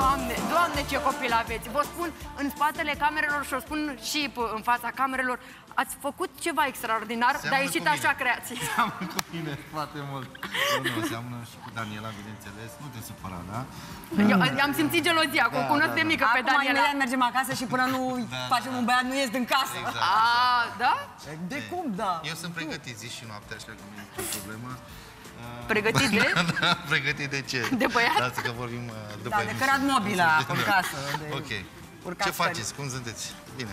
Doamne, doamne, ce copil aveți! Vă spun în spatele camerelor și o spun și p- în fața camerelor, ați făcut ceva extraordinar, dar a Seamănă ieșit cu mine. așa creație. Seamănă cu mine foarte mult. Nu, nu, seamănă și cu Daniela, bineînțeles. Nu te supăra, da? Eu, am simțit gelozia, cu Da, cunosc da, de da. mică pe Acum Daniela. imediat mergem acasă și până nu facem un băiat, nu ies din casă. Exact. A, da? De cum, da? Eu sunt pregătit zi și noapte, așa că nu e nicio problemă. Pregătit de? Da, pregătit de ce? De băiat? Lasă că vorbim uh, după Da, de emisiune. cărat mobilă în casă, de Ok. urcat Ce scări. faceți? Cum sunteți? Bine.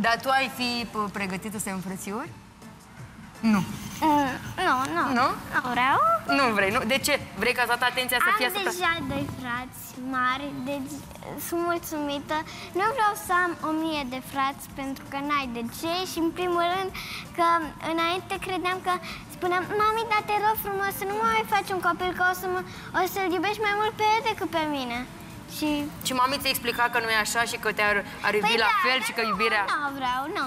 Dar tu ai fi p- pregătită să ai înfrățiori? Mm, Nu, nu. Nu? Nu vreau. Nu vrei, nu? De ce? Vrei ca toată atenția să fie Am asupra... deja doi frați mari, deci sunt mulțumită. Nu vreau să am o mie de frați pentru că n-ai de ce și în primul rând că înainte credeam că spuneam Mami, dar te rog frumos să nu mă mai faci un copil că o, să mă, o să-l iubești mai mult pe el decât pe mine. Și Și mami ți-a explicat că nu e așa și că te-ar ar iubi la fel și că iubirea... Nu vreau, nu.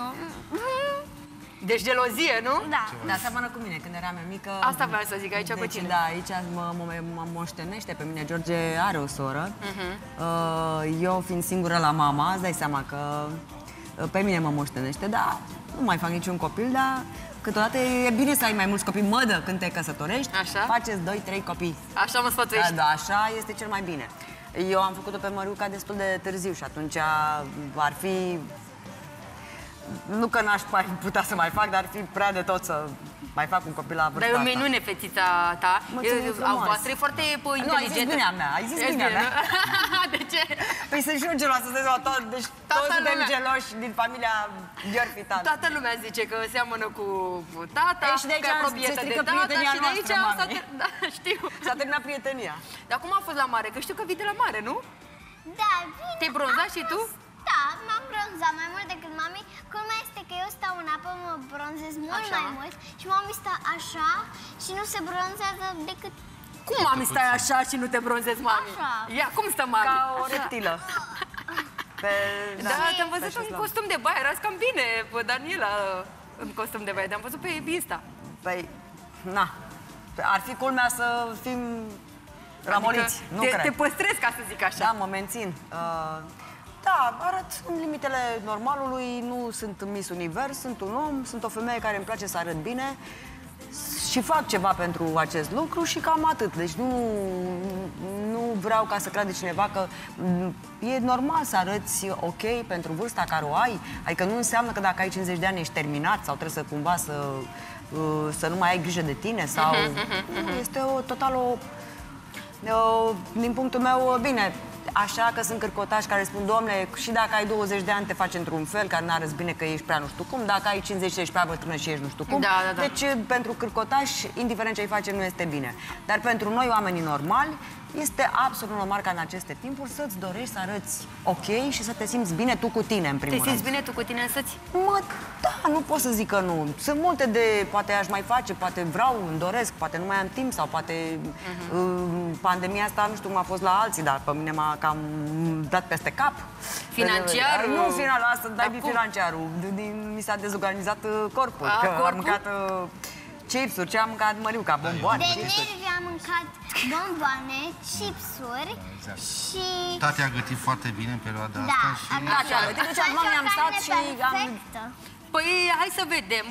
Deci gelozie, nu? Da. Da, seamănă cu mine, când eram eu mică. Asta vreau să zic, aici pe deci, cine? Da, aici mă, mă, mă moștenește pe mine. George are o soră. Mhm. Uh, Eu fiind singură la mama, îți dai seama că uh, pe mine mă moștenește, dar nu mai fac niciun copil, dar câteodată e bine să ai mai mulți copii. Mădă când te căsătorești, Așa? faceți 2-3 copii. Așa mă Da, sfătuiești. da, așa este cel mai bine. Eu am făcut-o pe Măriuca destul de târziu și atunci ar fi... Nu că n-aș mai putea să mai fac, dar ar fi prea de tot să mai fac un copil la Dar vârsta e o asta. minune, fetița ta. Mulțumim E- frumos. A voastră e foarte pă, Nu, ai zis inteligentă. binea mea, ai zis E binea bine, mea. nu? De ce? Păi sunt și eu geloasă, să zic, tot, deci Toată toți suntem lumea. geloși din familia Gheorghi Tată. Toată lumea zice că seamănă cu tata, Ei, și de aici că e se apropietă de strică tata prietenia și de aici noastră, s-a mami. ter- Da, știu. S-a terminat prietenia. Dar cum a fost la mare? Că știu că vii de la mare, nu? Da, bine. Te-ai bronzat Am și tu? Fost- Da, m-am bronzat mai mult decât mami. Culmea este că eu stau în apă, mă bronzez mult Așa. mai mult și mami stă așa și nu se bronzează decât... Cum, mami, stai așa și nu te bronzezi, mami? Așa. Ia, cum stă mami? Ca o Așa. reptilă. Pe, Da, te-am văzut pe în șezlong. costum de baie, erați cam bine, pe Daniela, în costum de baie. Te-am văzut pe Insta. Păi, na, ar fi culmea să fim ramoliți, Adică nu te, cred. te păstrezi, ca să zic așa. Da, mă mențin. Uh, da, arăt în limitele normalului, nu sunt Miss Univers, sunt un om, sunt o femeie care îmi place să arăt bine și fac ceva pentru acest lucru și cam atât. Deci nu, nu vreau ca să creadă cineva că m, e normal să arăți ok pentru vârsta care o ai. Adică nu înseamnă că dacă ai 50 de ani ești terminat sau trebuie să cumva să, uh, să nu mai ai grijă de tine sau... Nu, este o total o eu, din punctul meu, bine, așa că sunt cârcotași care spun, domnule, și dacă ai 20 de ani te faci într-un fel, care n-arăți bine că ești prea nu știu cum, dacă ai 50 ești prea bătrână și ești nu știu cum. Da, da, da. Deci, pentru cârcotași, indiferent ce ai face, nu este bine. Dar pentru noi, oamenii normali, este absolut normal ca în aceste timpuri să-ți dorești să arăți ok și să te simți bine tu cu tine, în Te primul simți rând. bine tu cu tine însăți? Mă, da, nu pot să zic că nu. Sunt multe de, poate aș mai face, poate vreau, îmi doresc, poate nu mai am timp sau poate Mhm. uh, pandemia asta, nu știu cum a fost la alții, dar pe mine m-a cam dat peste cap. Financiarul? Nu final, asta dai Dar din cum? financiarul. Din, mi s-a dezorganizat uh, corpul, A, că corpul? am mâncat uh, chipsuri, ce am mâncat măriuca, bomboane. De chipsuri. nervi am mâncat bomboane, chipsuri Exact. și... Tati a gătit foarte bine în perioada Da, asta și... am Da, ce-a gătit? Deci acum mi-am stat și am- Perfectă. Păi, hai să vedem.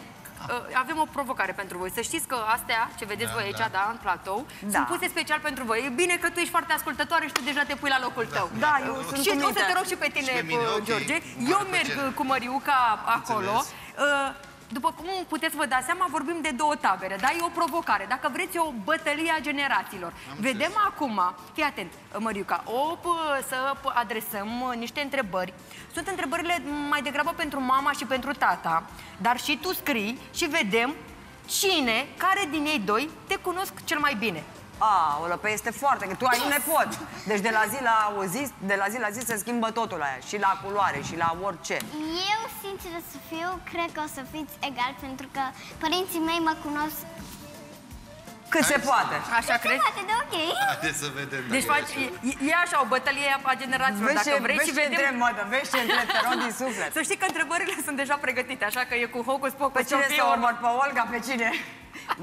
Uh, Avem o provocare pentru voi. Să știți că astea, ce vedeți Da, voi aici, da. da, în platou, Da. sunt puse special pentru voi. E bine că tu ești foarte ascultătoare și tu deja te pui la locul tău. Da, eu sunt Și cu o să minte. te rog și pe tine, Și pe mine, uh, ok. George. Mare Eu merg plăcere. uh, cu Măriuca acolo. Înțeles. Uh, După cum puteți vă da seama, vorbim de două tabere, dar e o provocare. Dacă vreți, e o bătălie a generațiilor. Vedem acum, fii atent, Măriuca, o p- să p- adresăm uh, niște întrebări. Sunt întrebările mai degrabă pentru mama și pentru tata, dar și tu scrii și vedem cine, care din ei doi, te cunosc cel mai bine. Aolă, pe este foarte, că tu ai un nepot. Deci de la zi la o zi, de la zi la zi se schimbă totul aia. Și la culoare, și la orice. Eu, sinceră să fiu, cred că o să fiți egal pentru că părinții mei mă cunosc Cât se poate. Așa crezi? Poate de ok. Haideți să vedem. Deci dacă faci, e așa. e, e așa o bătălie a generațiilor, Vezi dacă ce, vrei vezi și ce vedem... întreb, mădă, vezi ce întreb pe rog din suflet. Să știi că întrebările sunt deja pregătite, așa că e cu hocus pocus. Pe cine să fie să o- urmăr? Pe Olga? Pe cine?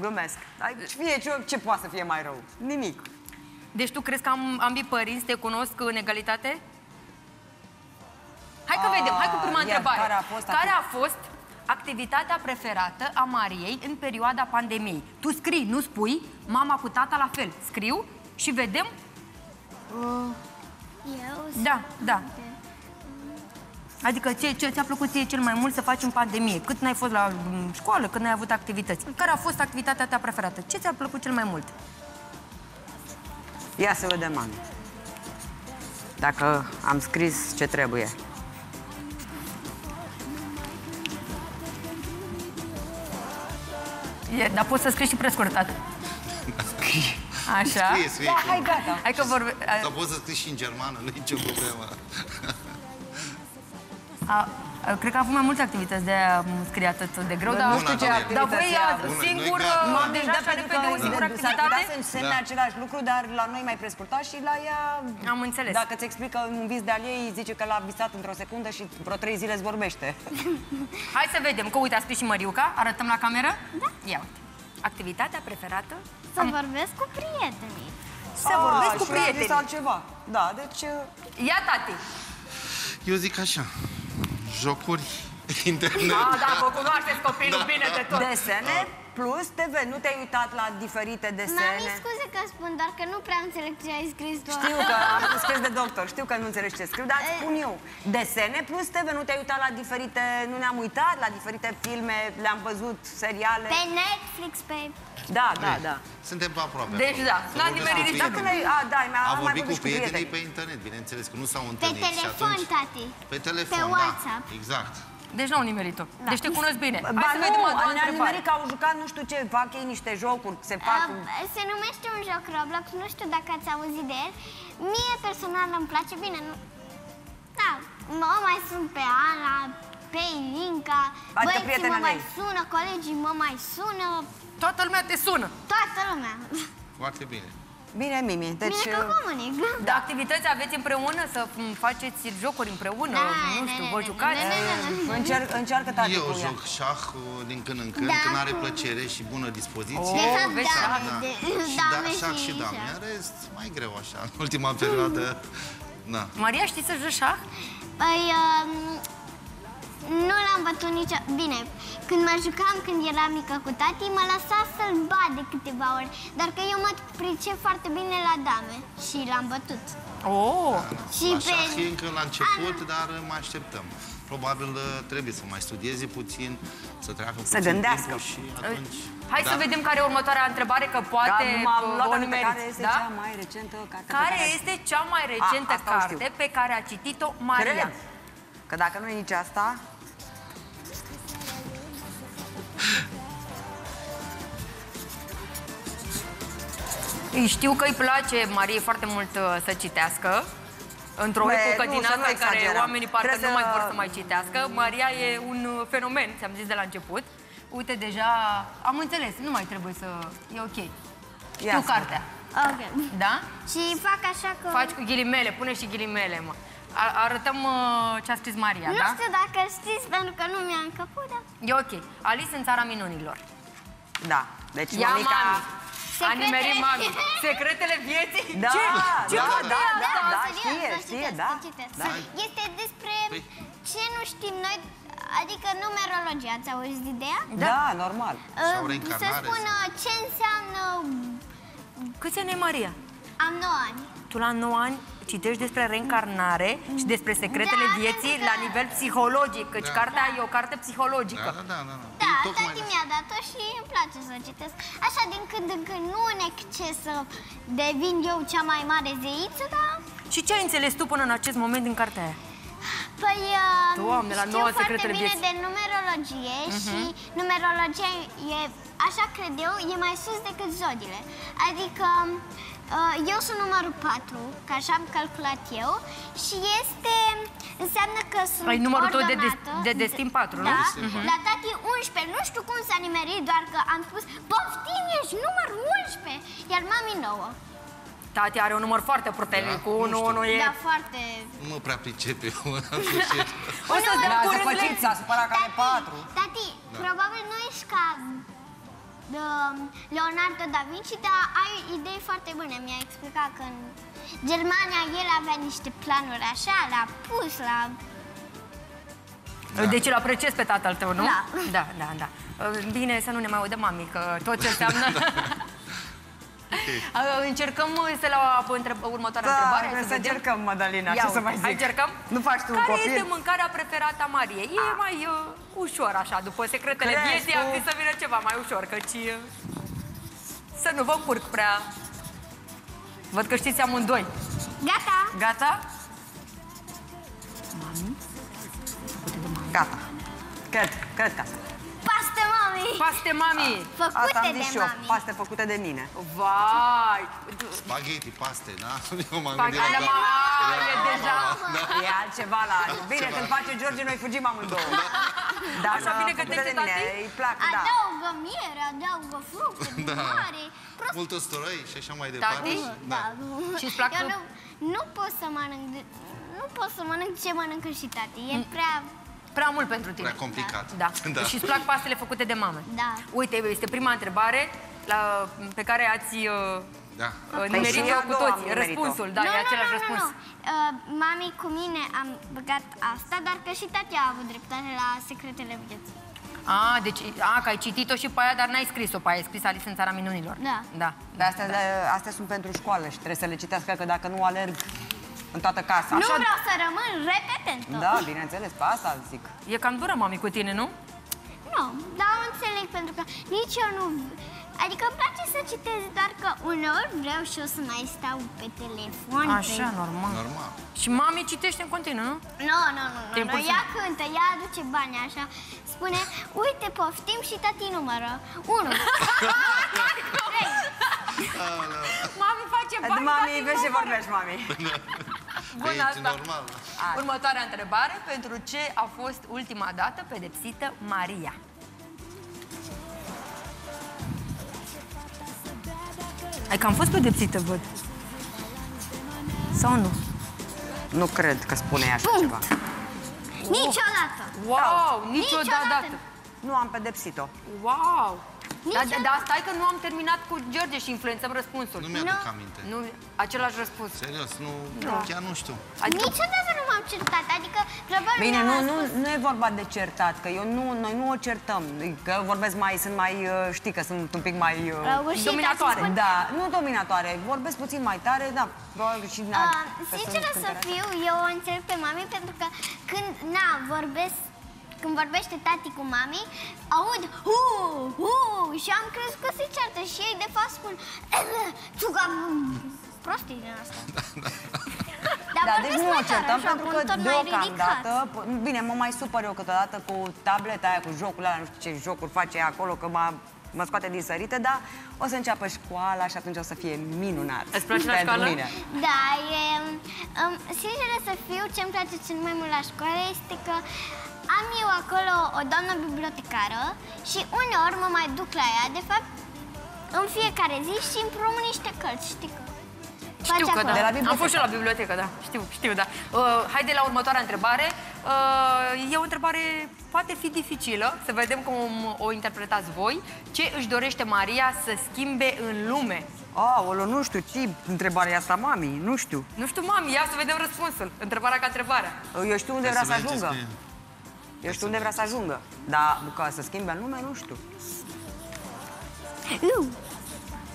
Glumesc. Ai, fie ce, ce poate să fie mai rău? Nimic. Deci tu crezi că am, ambii părinți te cunosc în egalitate? Hai că A, vedem, hai cu prima iar întrebare. care a fost care activ- a fost activitatea preferată a Mariei în perioada pandemiei? Tu scrii, nu spui, mama cu tata la fel. Scriu și vedem Eu Da, da. Adică ce, ce ți-a plăcut ție cel mai mult să faci în pandemie? Cât n-ai fost la m, școală, cât n-ai avut activități? Care a fost activitatea ta preferată? Ce ți-a plăcut cel mai mult? Ia să vedem, mami. Dacă am scris ce trebuie. E, dar poți să scrii și prescurtat. Așa. Scrie, scrie. Da, cum- hai, gata. Hai că vorbe... Sau poți să scrii și în germană, nu e nicio problemă. A, a, cred că a avut mai multe activități de a scrie atât de greu, dar... nu știu ce Bună, Dar activități voi a a, avut. Bună, singur, nu-i gata. uh, deja așa repede o singură s-ar putea activitate? să însemne Da. același lucru, dar la noi mai prescurtat și la ea... Am înțeles. Dacă ți explică un vis de al ei, zice că l-a visat într-o secundă și vreo trei zile îți vorbește. Hai să vedem, că uite, a scris și Măriuca. Arătăm la cameră? Da. Ia uite. Activitatea preferată? să vorbesc cu prietenii. Să vorbesc Ah, cu și eu am zis prietenii. altceva. Da, deci... uh, Ia, tati. Eu zic așa, jocuri, internet. A, da, vă cunoașteți copilul bine de tot. Desene plus TV. Nu te-ai uitat la diferite Mami, desene? scuze că spun, doar că nu prea înțeleg ce ai scris tu. Știu că am scris de doctor, știu că nu înțelegi ce scriu, dar îți spun eu. Desene plus TV, nu te-ai uitat la diferite, nu ne-am uitat la diferite filme, le-am văzut, seriale. Pe Netflix, pe... Da, da, da. Suntem pe aproape. Deci, acolo. da, Să la vorbesc nimerit cu nici Dacă prietenii. ne a, da, mi-a A am mai vorbit cu vorbit și cu prietenii prietenii. pe internet, bineînțeles, că nu s-au Pe întâlnit. și telefon, atunci... tati. Pe telefon, Pe da. WhatsApp. Exact. Deci nu au nimerit-o. Deci te cunosc bine. Hai Ba să nu, vedem a doua ne-a întrebare. nimerit că au jucat nu știu ce, fac ei niște jocuri, se fac... Uh, se numește un joc Roblox, nu știu dacă ați auzit de el. Mie personal îmi place bine, nu... Da, mă mai sunt pe Ana, pe Ilinca, Adică băieții prietena mă mai ei. sună, colegii mă mai sună, Toată lumea te sună. toată lumea. Foarte bine. Bine, Mimi, deci... Bine că comunic. Da. Activități aveți împreună? Să m, faceți jocuri împreună? Da, nu da, știu, da, vă da, jucați? da, da, da, da. Încerc, încearcă tati Eu cu ea. joc șah uh, din când în când, Da, când are cu- plăcere și bună dispoziție. De fapt, vezi, dame, Da. de, și dame da, șah și și dame. șah. În rest, mai greu așa, în ultima perioadă. Da. Maria, știi să joci șah? Păi, um, nu l-am bătut nicio... Bine, când mă jucam când eram mică cu tati, mă lăsa să-l bat de câteva ori. Dar că eu mă pricep foarte bine la dame și l-am bătut. Oh, Și La pe... șah e încă la început, dar uh, mai așteptăm. Probabil uh, trebuie să mai studieze puțin, să treacă puțin gândească. timpul și atunci... hai da. să vedem care e următoarea întrebare, că poate Da, m-am uh, luat o aminte nimeriți. care este da? cea mai recentă carte pe Care care- este cea mai recentă asta o știu. carte pe care a citit-o Maria? Cred că dacă nu e nici asta, Îi Știu că îi place Mariei foarte mult uh, să citească. Într-o Bă, epocă nu, din să nu asta în care exagerăm. oamenii parcă Trebuie nu mai să- vor să mai citească. Maria e un uh, fenomen, ți-am zis de la început. Uite, deja am înțeles, nu mai trebuie să... E ok. Știu să- cartea, Ok. da? Și fac așa că... Faci cu ghilimele, pune și ghilimele, mă. A- arătăm uh, ce a scris Maria, Nu da? știu dacă știți, pentru că nu mi-a încăput, dar... E ok. Alice în țara minunilor. da. Deci Ia mămica... mami. A Secretele- nimerit mami. Secretele vieții? Da, Ce? Ce da, carte da, e asta? da, da, Serios, știe, să știe, citesc, da. să citesc. Da. Este despre Păi- ce nu știm noi, adică numerologia. Ați auzit de ea? Da, normal. Sau Uh, reîncarnare, Să spună ce înseamnă... Câți ani e Maria? Am 9 ani. Tu la 9 ani citești despre reîncarnare și despre secretele Da, vieții pentru că- la nivel psihologic, căci Da. cartea e o carte Da, psihologică. da, da, da. Da, E tocmai tati de- mi-a dat-o și îmi place să o citesc. Așa din când în când, nu în exces să devin eu cea mai mare zeiță, dar... Și ce ai înțeles tu până în acest moment din cartea aia? Păi, uh, Doamne, la știu nouă foarte secretele bine vieții. Mhm. de numerologie și numerologia e, așa cred eu, e mai sus decât zodiile. Adică uh, eu sunt numărul 4, că așa am calculat eu, și este, înseamnă că sunt Ai numărul tău de des- ordonată. de destin patru, nu? Da, Destin patru. la tati 11, nu știu cum s-a nimerit, doar că am spus, poftim, ești numărul 11, iar mami 9. Tati are un număr foarte puternic, Da, cu nu 1, știu. 1 e... Da, foarte... Nu mă prea pricep eu în sfârșit. O să dăm Da, curând zăpăcit, lecții. s-a supărat care Tati, patru. tati, probabil nu ești ca de Leonardo da Vinci, dar ai idei foarte bune. Mi-a explicat că în Germania el avea niște planuri așa, le-a pus la... Deci îl apreciez pe tatăl tău, nu? Da. Da, da, da. Bine să nu ne mai audă mami, că tot ce înseamnă... Încercăm să la întreb, următoarea Da, întrebare. vrem să vedem. încercăm, Madalina, Ia ce să uite, mai zic? Hai, încercăm? Nu faci tu un Care copil? este mâncarea preferată a Mariei? E mai uh, ușor așa, după secretele Crezi vieții am tu? zis să vină ceva mai ușor, căci uh, să nu vă încurc prea... Văd că știți amândoi. Gata! Gata? Gata. Cred, cred că asta. Paste, mami! Paste, mami! Asta Făcute am de zis și eu, mami! paste făcute de mine. Vai! Spaghetti, paste, da? Eu m-am Spaghetti, gândit la... ma, e Era deja... mama, E altceva la... Bine, când face George, noi fugim amândouă. Dar Așa bine că făcute te de mine, tati? îi plac, da. Adaugă miere, adaugă fructe Da. mare. Prost. Mult usturoi și așa mai departe. Tati? Da. Și-ți plac Eu tu- nu, nu pot să mănânc, de- nu pot să mănânc ce mănâncă și tati. E prea... Prea mult pentru tine. Prea complicat. Da. da. Și îți plac pastele făcute de mame. Da. Uite, este prima întrebare la, pe care ați uh, Da. uh, și nimerit-o eu a cu doua am toții. nimerit-o. Răspunsul, da, nu, e nu, același nu, răspuns. Nu, nu. Uh, mami cu mine am băgat asta, dar că și tati a avut dreptate la secretele vieții. A, deci, a, că ai citit-o și pe aia, dar n-ai scris-o pe aia, ai scris Alice în țara minunilor. Da. Da. Dar astea, astea sunt pentru școală și trebuie să le citească, că dacă nu alerg în toată casa. Nu vreau să rămân repetentă. Da, bineînțeles, pe asta zic. E cam dură, mami, cu tine, nu? Nu, dar înțeleg pentru că nici eu nu... Adică îmi place să citez, dar că uneori vreau și eu să mai stau pe telefon. Așa, pe... normal. Normal. Și mami citește în continuu, nu? Nu, nu, nu, nu, Timpul nu. Ea cântă, ea aduce bani așa. Spune, uite, poftim și tati numără. Unu. Trei. Mami face bani, Mami, tati vezi ce numără. vorbești, mami. Bun, Păi, e asta. normal. Următoarea întrebare, pentru ce a fost ultima dată pedepsită Maria? Ai cam fost pedepsită, văd. Sau nu? Nu cred că spune ea așa Bum. ceva. Niciodată. Wow, niciodată. Niciodată. Nu am pedepsit-o. Wow. Dar, Niciodată. dar stai că nu am terminat cu George și influențăm răspunsul. Nu mi-aduc aminte. Nu, același răspuns. Serios, nu, chiar nu știu. Adică, Niciodată nu m-am certat, adică probabil Bine, mi-am nu, nu, spus- nu e vorba de certat, că eu nu, noi nu o certăm. Că vorbesc mai, sunt mai, uh, știi că sunt un pic mai... uh, Răușită, Dominatoare. să spun. Da, nu dominatoare, vorbesc puțin mai tare, da, probabil și... Na, Uh, că sinceră sunt să întreagă. fiu, eu o înțeleg pe mami pentru că când, na, vorbesc când vorbește tati cu mami, aud hu, hu, și am crezut că se ceartă și ei de fapt spun tu cam prostii din asta. Dar Da, vorbesc deci nu o mai tare, certăm așa, pentru cu că un ton mai deocamdată, ridicat. p- bine, mă mai supăr eu câteodată cu tableta aia, cu jocurile alea, nu știu ce jocuri face ea acolo, că mă, mă scoate din sărite, dar o să înceapă școala și atunci o să fie minunat. Îți place la pentru școală? mine. Da, e, um, sinceră să fiu, ce-mi place cel mai mult la școală este că am eu acolo o doamnă bibliotecară și uneori mă mai duc la ea, de fapt, în fiecare zi și îmi promân niște cărți, știi că știu face că acolo. da. De la Am bibliotecă. fost și eu la bibliotecă, da. Știu, știu, da. Uh, haide la următoarea întrebare. Uh, e o întrebare poate fi dificilă, să vedem cum o interpretați voi. Ce își dorește Maria să schimbe în lume? Aolo, nu știu, ce întrebarea e asta, mami? Nu știu. Nu știu, mami, ia să vedem răspunsul. Întrebarea ca întrebarea. Eu știu unde Hai vrea să vedem ce ajungă. Scrie. Eu știu unde vrea să ajungă. Dar ca să schimbe în lume, nu știu. Iu,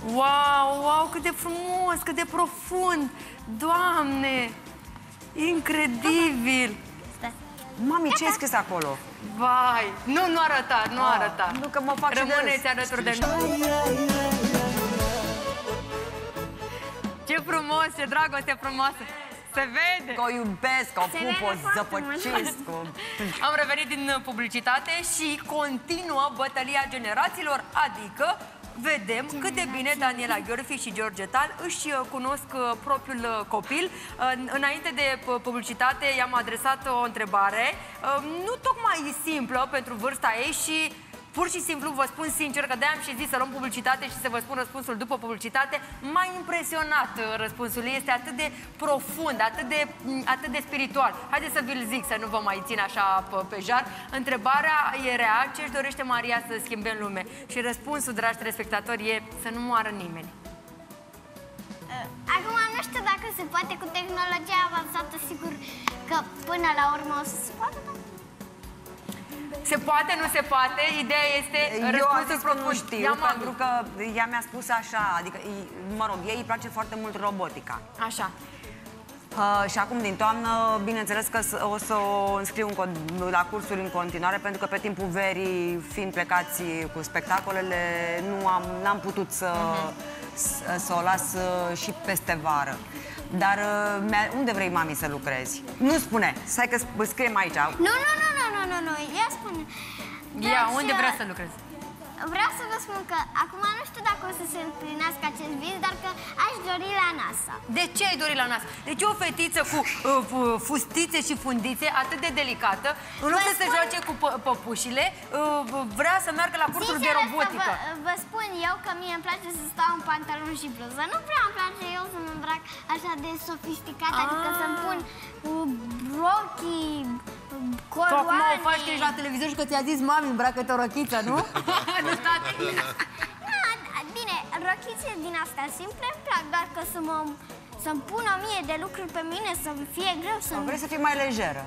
Wow, wow, cât de frumos, cât de profund! Doamne! Incredibil! stai. Mami, ce ai scris acolo? Vai! Nu, nu arăta, nu Ah, arăta. nu că mă fac și de Rămâneți râs. alături de noi. Ce frumos, ce dragoste frumoasă! Se vede! Că o iubesc, că o Se pup, vede o foarte zăpăcesc. o- Am revenit din publicitate și continuă bătălia generațiilor, adică vedem cât de bine Daniela Gheorfi și George Tal își uh, cunosc uh, propriul uh, copil. În- Înainte de pu- publicitate i-am adresat o întrebare uh, nu tocmai simplă pentru vârsta ei și Pur și simplu vă spun sincer că de-aia am și zis să luăm publicitate și să vă spun răspunsul după publicitate. M-a impresionat uh, răspunsul. Este atât de profund, atât de, m, atât de spiritual. Haideți să vi-l zic, să nu vă mai țin așa pe, pe jar. Întrebarea era ce își dorește Maria să schimbe în lume. Și răspunsul, dragi telespectatori, e să nu moară nimeni. Acum nu știu dacă se poate cu tehnologia avansată, sigur că până la urmă o să se poată. da. Se poate, nu se poate? Ideea este Eu am răspunsul zis că nu profund. știu, Ia, mami. pentru că ea mi-a spus așa, adică, îi- mă rog, ei îi place foarte mult robotica. Așa. Uh, și acum, din toamnă, bineînțeles că s- o să o înscriu în con- la cursuri în continuare, pentru că pe timpul verii, fiind plecați cu spectacolele, nu am, n-am putut să, să, să o las uh, și peste vară. Dar uh, mi-a- unde vrei, mami, să lucrezi? Nu spune, stai că sp- scriem aici. Nu, nu, nu, nu, nu, nu, nu, ea spune. Ia, Deci, unde uh, vrea să lucrezi? Vreau să vă spun că acum nu știu dacă o să se împlinească acest vis, dar că aș dori la NASA. De ce ai dorit la nas? Deci o fetiță cu uh, fu- fustițe și fundițe, atât de delicată, în loc Vă să se spun- joace cu pă- păpușile, uh, vrea să meargă la cursuri de Sincer, robotică. Să vă, vă spun eu că mie îmi place să stau în pantaloni și bluză. Nu prea îmi place eu să mă îmbrac așa de sofisticat, adică Ah. să-mi pun uh, brochii, Tu acum coroane. o faci că ești la televizor și că ți-a zis mami, îmbracă-te o rochiță, nu? nu state? Da, bine, rochițe din astea simple îmi plac, dar că să mă să-mi pun o mie de lucruri pe mine, să-mi fie greu să Vrei să fii mai lejeră.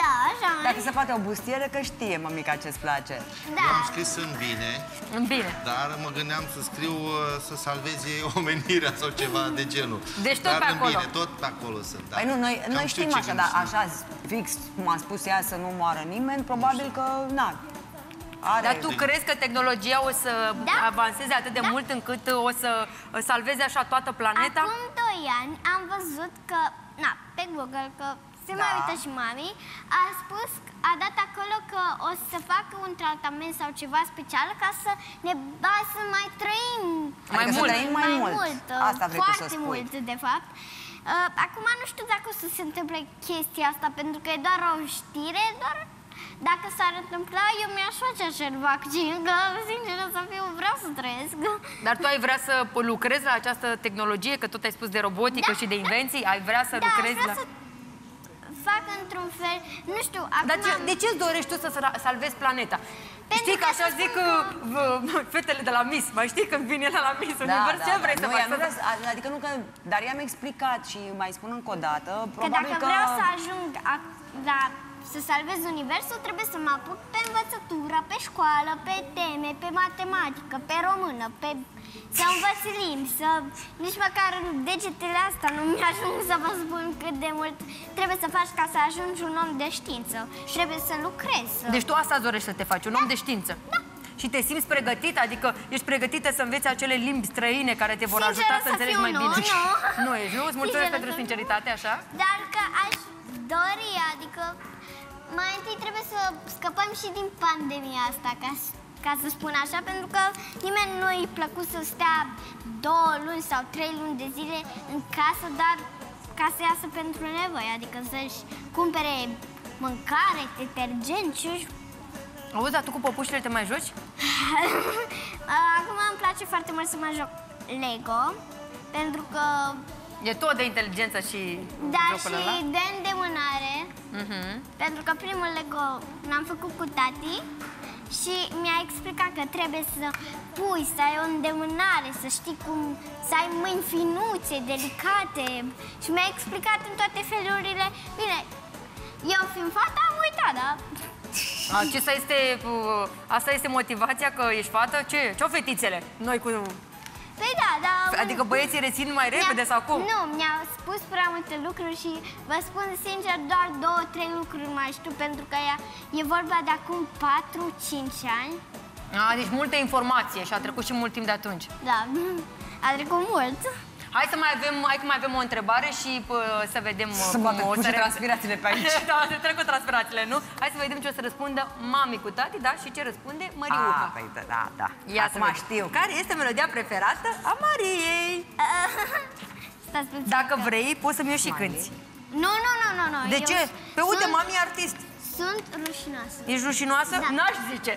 Da, așa. Dacă se poate o bustiere, că știe mămica ce-ți place. Da. Eu am scris în bine, Bine. dar mă gândeam să scriu uh, să salveze omenirea sau ceva de genul. Deci tot dar pe în acolo. bine, tot pe acolo sunt. Da. Păi nu, noi, Cam noi știu știm ce așa, gând dar sunt. așa, fix cum a spus ea, să nu moară nimeni, probabil că, na, are... Dar tu crezi că tehnologia o să Da. avanseze atât de Da. mult încât o să salveze așa toată planeta? Acum 2 ani am văzut că, na, pe Google, că se mai Da. uită și mami, a spus, a dat acolo că o să facă un tratament sau ceva special ca să ne ba să mai trăim Mai Adică să mult. trăim mai mult. uh, Asta vrei tu să foarte spui. mult, de fapt. Uh, acum nu știu dacă o să se întâmple chestia asta, pentru că e doar o știre, doar dacă s-ar întâmpla, eu mi-aș face acel vaccin, că, sincer să fiu, vreau să trăiesc. Dar tu ai vrea să lucrezi la această tehnologie, că tot ai spus de robotică Da, și de da. invenții, ai vrea să Da, lucrezi aș vrea la... să fac într-un fel, nu știu, acum... Dar ce, de ce îți dorești tu să sal- salvezi planeta? Pentru știi că că așa să zic spun uh, v- fetele de la Miss, mai știi când vine la, la Miss Univers, ce vrei să nu, faci? ea nu Să- vrea, să- adică nu că, dar ea mi-a explicat și mai spun încă o dată, Că probabil dacă că... vreau să ajung a, la, să salvez universul, trebuie să mă apuc pe învățătură, pe școală, pe teme, pe matematică, pe română, pe să învăț limbi, să nici măcar degetele astea nu mi-ajung să vă spun cât de mult trebuie să faci ca să ajungi un om de știință. Trebuie să lucrezi. Să... Deci tu asta îți dorești să te faci, un om de știință. Și te simți pregătit? Adică ești pregătită să înveți acele limbi străine care te vor Sinceră ajuta să să înțelegi fiu, mai nu, bine? nu. Nu ești, nu? Îți mulțumesc Sinceră pentru să fiu. sinceritate, așa? Dar că aș dori, adică mai întâi trebuie să scăpăm și din pandemia asta, ca, s- ca să spun așa, pentru că nimeni nu i plăcut să stea două luni sau trei luni de zile în casă, dar ca să iasă pentru nevoi, adică să-și cumpere mâncare, detergent și Auzi, dar tu cu păpușile te mai joci? Acum îmi place foarte mult să mă joc Lego, pentru că E tot de inteligență și Da, jocul și ăla? de îndemânare, Mhm. pentru că primul Lego l-am făcut cu tati și mi-a explicat că trebuie să pui, să ai o îndemânare, să știi cum, să ai mâini finuțe, delicate și mi-a explicat în toate felurile. Bine, eu fiind fata am uitat, da? Acesta este, uh, asta este motivația că ești fată? Ce? Ce-o fetițele? Noi cu... Păi da, da. Adică băieții rețin mai repede sau cum? Nu, mi-a spus prea multe lucruri și vă spun sincer, doar două, trei lucruri mai știu, pentru că ea, e vorba de acum 4-5 ani. A, deci multă informație și a trecut și mult timp de atunci. Da, a trecut mult. Hai să mai avem, hai că mai avem o întrebare și pă, să vedem uh, Să cum bată o cu să și re- transpirațiile pe aici. da, se trec cu transpirațiile, nu? Hai să vedem ce o să răspundă mami cu tati, da? Și ce răspunde Măriuca. Ah, păi da, da, da. Ia Acum să vedem. știu. Care este melodia preferată a Mariei? Stați puțin Dacă că- vrei, poți să-mi o și Mari. cânti. Nu, nu, nu, nu, nu. De eu ce? Pe uite, sunt, mami e artist. Sunt rușinoasă. Ești rușinoasă? Da. N-aș zice.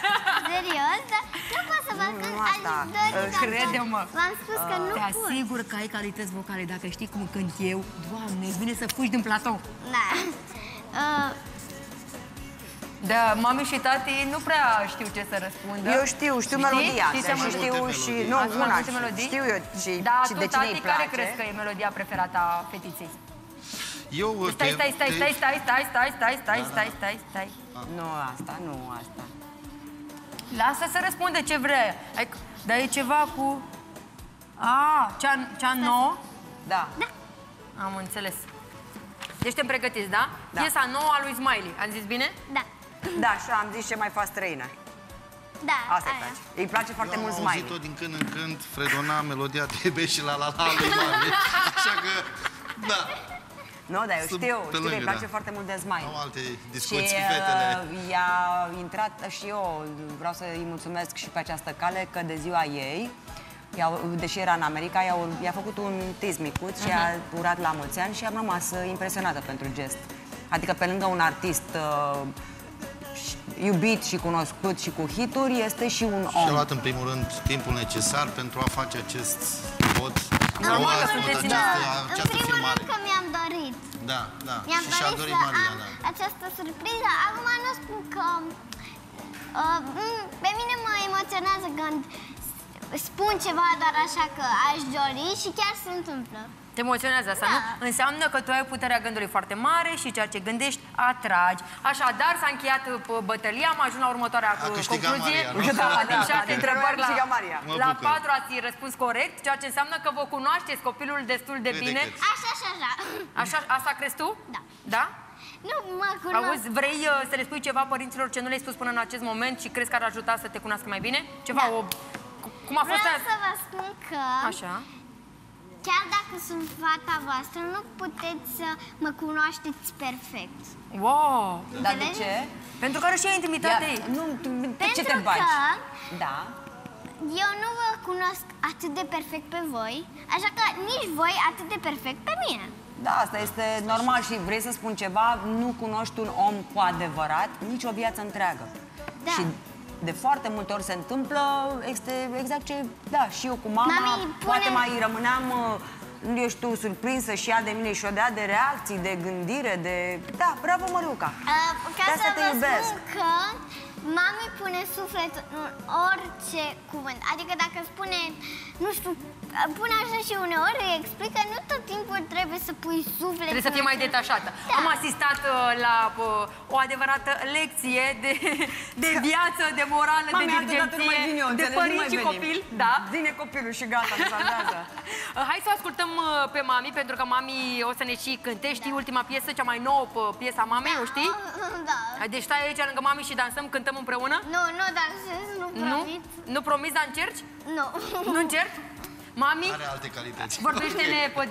Serios? Dar nu pot să văd Nu, când nu aș asta. dori Uh, ca să- crede-mă. V-am spus că nu Te pot. asigur că ai calități vocale. Dacă știi cum cânt eu, Doamne, îți vine să fugi din platou. Da. Uh, Da, mami și tati nu prea știu ce să răspundă. Eu știu, știu Știi? melodia Știi asta ce și multe știu melodii. și... Nu, Ați mai una, multe melodii? știu eu și, Da, și tu, de cine tati, îi care place. crezi că e melodia preferată a fetiței? Eu Stai, te- stai, stai, te- stai, stai, stai, stai, stai, stai, stai, stai, stai. Nu asta, nu asta. Lasă să răspundă ce vrea. Hai, dar e ceva cu... A, cea, cea nouă? Da. Am înțeles. Deci suntem pregătiți, da? Da. Piesa nouă a lui Smiley. Am zis bine? da. Da, și am zis ce mai fac străină. Da, Asta îi aia. place. Îi place foarte Eu mult am Smiley. auzit-o din când în când, Fredona, melodia de și la la la lui Mare. Așa că, da, Nu, dar eu Sunt știu, pe știu că îi lângă, place da. foarte mult de Smiley. au alte Și discuții, fetele. uh, i-a intrat și eu, vreau să îi mulțumesc și pe această cale că de ziua ei, i-a, deși era în America, i-a, i-a făcut un tease micuț și a urat la mulți ani și am rămas uh, impresionată pentru gest. Adică pe lângă un artist uh, și- iubit și cunoscut și cu hituri, este și un Și a om. luat în primul rând timpul necesar pentru a face acest vot. Normal că Sau sunteți în- această, În această primul filmare. rând că mi-am dorit. Da, da. Mi-am Și și-a dorit, dorit să Maria, am da. această surpriză. Acum nu spun că... Uh, m- pe mine mă emoționează când s- spun ceva doar așa că aș dori și chiar se întâmplă. Te emoționează asta, Da. nu? Înseamnă că tu ai puterea gândului foarte mare și ceea ce gândești atragi. Așadar, s-a încheiat uh, bătălia, am ajuns la următoarea A uh, câștigat concluzie. Maria, nu? Da, Da, din da, șase da. întrebări A la, câștigat Maria. Mă la bucur. patru ați răspuns corect, ceea ce înseamnă că vă cunoașteți copilul destul de Cât de bine. cât. Așa și așa. Așa, asta crezi tu? Da. Da? Nu mă cunosc. Auzi, vrei uh, să le spui ceva părinților ce nu le-ai spus până în acest moment și crezi că ar ajuta să te cunoască mai bine? Ceva, Da. o... Cum a fost Vreau azi? să vă spun că Așa. Chiar dacă sunt fata voastră, nu puteți să mă cunoașteți perfect. Wow! Dar de Înțelegi? ce? Pentru că are și ea intimitate ei. nu, tu, pe ce Pentru te bagi? că Da. eu nu vă cunosc atât de perfect pe voi, așa că nici voi atât de perfect pe mine. Da, asta este normal și vrei să spun ceva, nu cunoști un om cu adevărat nici o viață întreagă. Da. Și de foarte multe ori se întâmplă este exact ce, da, și eu cu mama, Mami, pune- poate mai rămâneam, uh, eu știu, surprinsă și ea de mine și o dea de reacții, de gândire, de... Da, bravo, Măriuca! Uh, ca De să asta te vă iubesc. spun că mami pune suflet în orice cuvânt. Adică dacă spune, nu știu, pune așa și uneori îi explică, nu tot timpul trebuie să pui suflet. Trebuie să în fie mai orice- detașată. Da. Am asistat uh, la uh, o adevărată lecție de, de viață, de morală, de Mami, atâta tu nu mai vin eu, dirigenție, de înțelegi? Nu părinți mai și venim. copil. Da. Vine copilul și gata, nu salvează. Uh, Hai să o ascultăm uh, pe mami, pentru că mami o să ne și cânte. Știi ultima piesă, cea mai nouă uh, piesa mamei, o știi? Da. Deci stai aici lângă mami și dansăm, cântăm împreună? Nu, nu dansez, nu Nu? promit. Nu promiți, dar încerci? Nu. Nu încerci? Mami, Are alte calități. vorbește-ne pe